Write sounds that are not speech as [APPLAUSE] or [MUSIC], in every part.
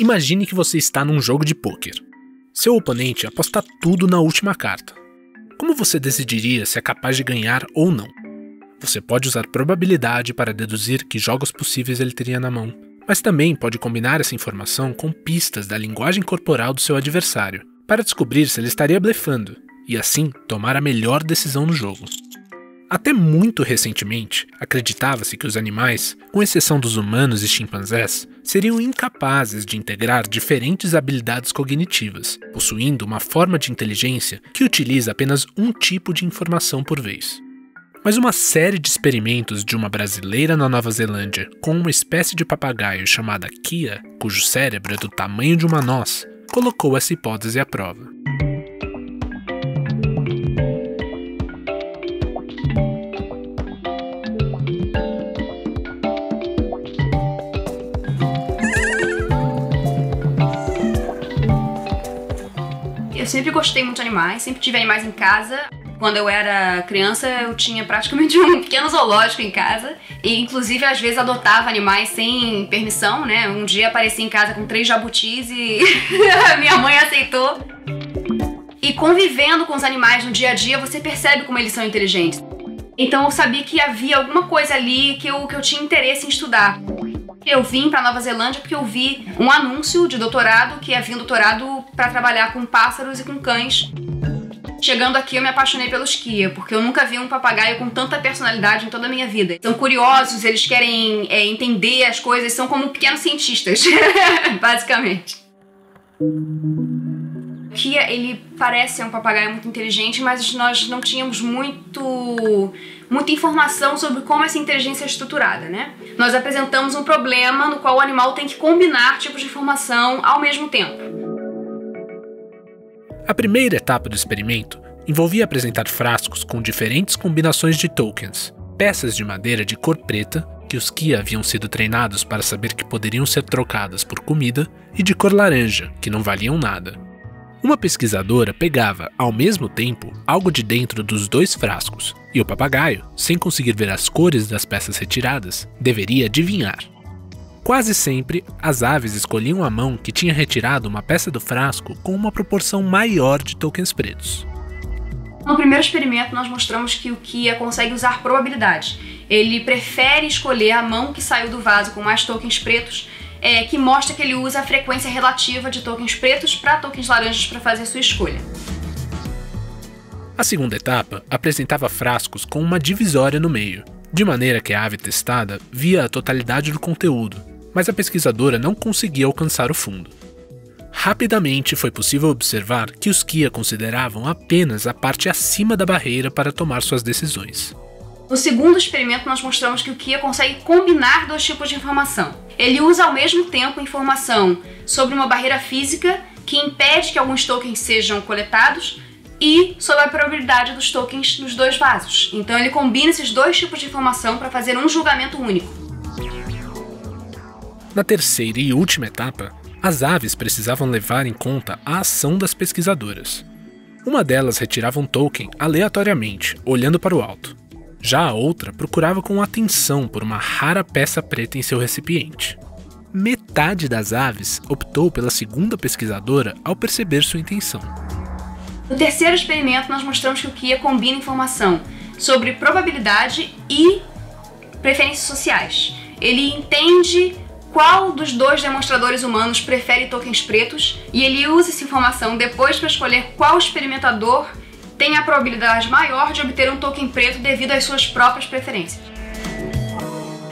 Imagine que você está num jogo de pôquer. Seu oponente aposta tudo na última carta. Como você decidiria se é capaz de ganhar ou não? Você pode usar probabilidade para deduzir que jogos possíveis ele teria na mão, mas também pode combinar essa informação com pistas da linguagem corporal do seu adversário, para descobrir se ele estaria blefando e assim tomar a melhor decisão no jogo. Até muito recentemente, acreditava-se que os animais, com exceção dos humanos e chimpanzés, seriam incapazes de integrar diferentes habilidades cognitivas, possuindo uma forma de inteligência que utiliza apenas um tipo de informação por vez. Mas uma série de experimentos de uma brasileira na Nova Zelândia com uma espécie de papagaio chamada Kia, cujo cérebro é do tamanho de uma noz, colocou essa hipótese à prova. Sempre gostei muito de animais, sempre tive animais em casa. Quando eu era criança, eu tinha praticamente [LAUGHS] um pequeno zoológico em casa. E, inclusive, às vezes adotava animais sem permissão, né? Um dia apareci em casa com três jabutis e [LAUGHS] minha mãe aceitou. E convivendo com os animais no dia a dia, você percebe como eles são inteligentes. Então eu sabia que havia alguma coisa ali que eu, que eu tinha interesse em estudar. Eu vim para Nova Zelândia porque eu vi um anúncio de doutorado que havia um doutorado para trabalhar com pássaros e com cães. Chegando aqui, eu me apaixonei pelos Kia, porque eu nunca vi um papagaio com tanta personalidade em toda a minha vida. São curiosos, eles querem é, entender as coisas, são como pequenos cientistas, [LAUGHS] basicamente. Kia, ele parece um papagaio muito inteligente, mas nós não tínhamos muito muita informação sobre como essa inteligência é estruturada, né? Nós apresentamos um problema no qual o animal tem que combinar tipos de informação ao mesmo tempo. A primeira etapa do experimento envolvia apresentar frascos com diferentes combinações de tokens, peças de madeira de cor preta, que os Kia haviam sido treinados para saber que poderiam ser trocadas por comida, e de cor laranja, que não valiam nada. Uma pesquisadora pegava, ao mesmo tempo, algo de dentro dos dois frascos, e o papagaio, sem conseguir ver as cores das peças retiradas, deveria adivinhar. Quase sempre, as aves escolhiam a mão que tinha retirado uma peça do frasco com uma proporção maior de tokens pretos. No primeiro experimento, nós mostramos que o Kia consegue usar probabilidade. Ele prefere escolher a mão que saiu do vaso com mais tokens pretos é, que mostra que ele usa a frequência relativa de tokens pretos para tokens laranjas para fazer a sua escolha. A segunda etapa apresentava frascos com uma divisória no meio, de maneira que a ave testada via a totalidade do conteúdo, mas a pesquisadora não conseguia alcançar o fundo. Rapidamente foi possível observar que os Kia consideravam apenas a parte acima da barreira para tomar suas decisões. No segundo experimento, nós mostramos que o Kia consegue combinar dois tipos de informação. Ele usa ao mesmo tempo informação sobre uma barreira física que impede que alguns tokens sejam coletados e sobre a probabilidade dos tokens nos dois vasos. Então ele combina esses dois tipos de informação para fazer um julgamento único. Na terceira e última etapa, as aves precisavam levar em conta a ação das pesquisadoras. Uma delas retirava um token aleatoriamente, olhando para o alto. Já a outra procurava com atenção por uma rara peça preta em seu recipiente. Metade das aves optou pela segunda pesquisadora ao perceber sua intenção. No terceiro experimento, nós mostramos que o Kia combina informação sobre probabilidade e preferências sociais. Ele entende qual dos dois demonstradores humanos prefere tokens pretos e ele usa essa informação depois para escolher qual experimentador tem a probabilidade maior de obter um token preto devido às suas próprias preferências.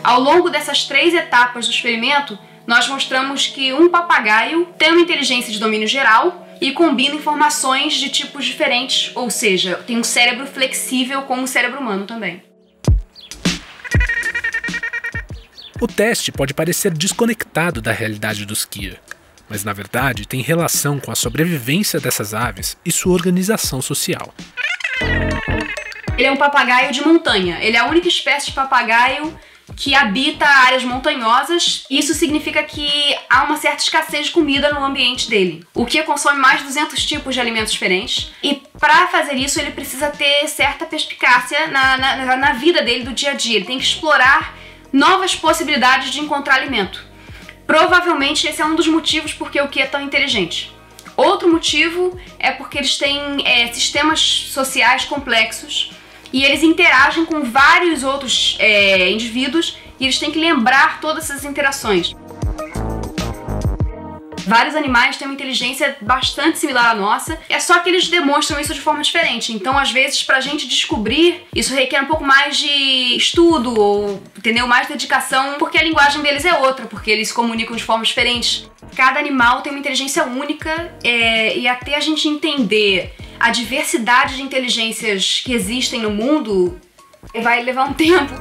Ao longo dessas três etapas do experimento, nós mostramos que um papagaio tem uma inteligência de domínio geral e combina informações de tipos diferentes, ou seja, tem um cérebro flexível como o cérebro humano também. O teste pode parecer desconectado da realidade dos Kia, mas na verdade tem relação com a sobrevivência dessas aves e sua organização social. Ele é um papagaio de montanha. Ele é a única espécie de papagaio que habita áreas montanhosas. Isso significa que há uma certa escassez de comida no ambiente dele. O que consome mais de 200 tipos de alimentos diferentes. E para fazer isso, ele precisa ter certa perspicácia na, na, na vida dele do dia a dia. Ele tem que explorar novas possibilidades de encontrar alimento. Provavelmente esse é um dos motivos porque o que é tão inteligente. Outro motivo é porque eles têm é, sistemas sociais complexos e eles interagem com vários outros é, indivíduos e eles têm que lembrar todas essas interações. Vários animais têm uma inteligência bastante similar à nossa, é só que eles demonstram isso de forma diferente. Então, às vezes, pra gente descobrir, isso requer um pouco mais de estudo, ou, entendeu? Mais dedicação, porque a linguagem deles é outra, porque eles comunicam de formas diferentes. Cada animal tem uma inteligência única, é, e até a gente entender a diversidade de inteligências que existem no mundo, vai levar um tempo.